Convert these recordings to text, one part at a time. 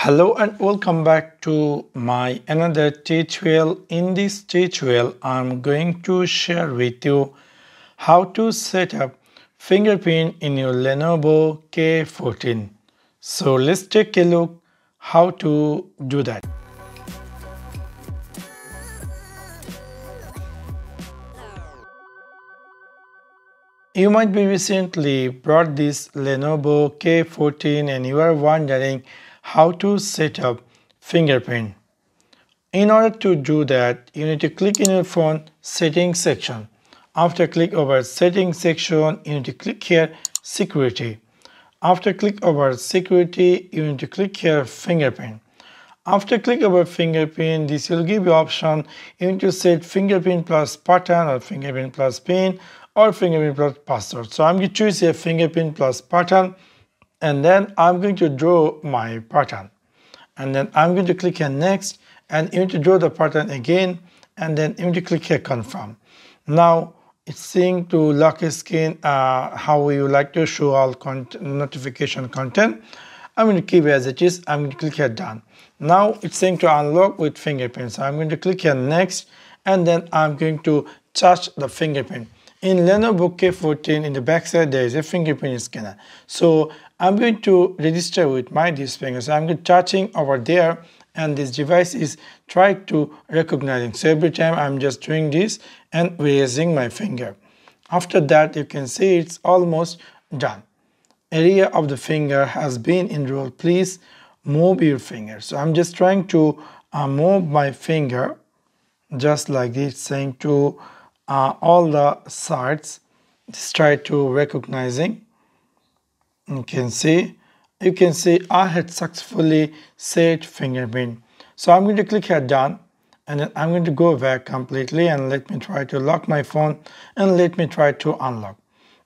Hello and welcome back to my another tutorial. In this tutorial, I'm going to share with you how to set up fingerprint in your Lenovo K14. So let's take a look how to do that. You might be recently brought this Lenovo K14 and you are wondering how to set up fingerprint. In order to do that, you need to click in your phone settings section. After click over settings section, you need to click here security. After click over security, you need to click here fingerprint. After click over fingerprint, this will give you option. You need to set fingerprint plus pattern or fingerprint plus pin or fingerprint plus password. So I'm going to choose a fingerprint plus pattern and then I'm going to draw my pattern. And then I'm going to click here next and you need to draw the pattern again and then you need to click here confirm. Now it's saying to lock screen uh, how you like to show all content, notification content. I'm going to keep it as it is. I'm going to click here done. Now it's saying to unlock with fingerprint. So I'm going to click here next and then I'm going to touch the fingerprint. In Lenovo Book K14 in the backside there is a fingerprint scanner. So I'm going to register with my this finger. So I'm going to touching over there and this device is trying to recognizing. So every time I'm just doing this and raising my finger. After that you can see it's almost done. Area of the finger has been enrolled. Please move your finger. So I'm just trying to uh, move my finger just like this saying to uh, all the sides just try to recognizing. You can see you can see I had successfully set fingerprint. So I'm going to click here done. And then I'm going to go back completely and let me try to lock my phone and let me try to unlock.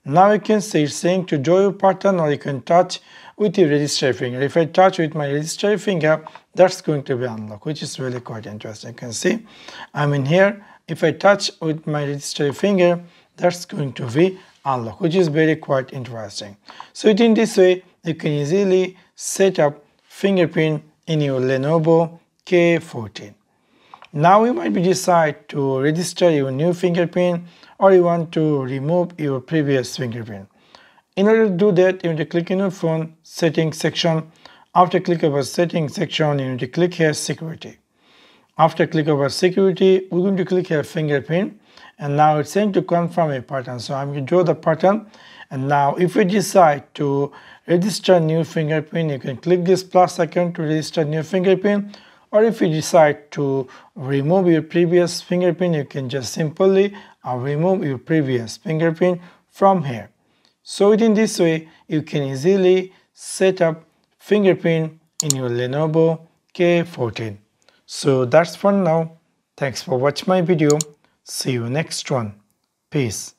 Now you can see it's saying to draw your pattern or you can touch with your register finger. If I touch with my register finger that's going to be unlocked which is really quite interesting. You can see I'm in here if I touch with my register finger, that's going to be unlock, which is very quite interesting. So in this way, you can easily set up fingerprint in your Lenovo K14. Now you might be decide to register your new fingerprint or you want to remove your previous fingerprint. In order to do that, you need to click in your phone settings section. After click over settings section, you need to click here security. After click over security, we're going to click here fingerprint and now it's saying to confirm a pattern. So I'm going to draw the pattern and now if we decide to register new fingerprint, you can click this plus icon to register new fingerprint or if you decide to remove your previous fingerprint, you can just simply uh, remove your previous fingerprint from here. So in this way, you can easily set up fingerprint in your Lenovo K14. So that's for now. Thanks for watching my video. See you next one. Peace.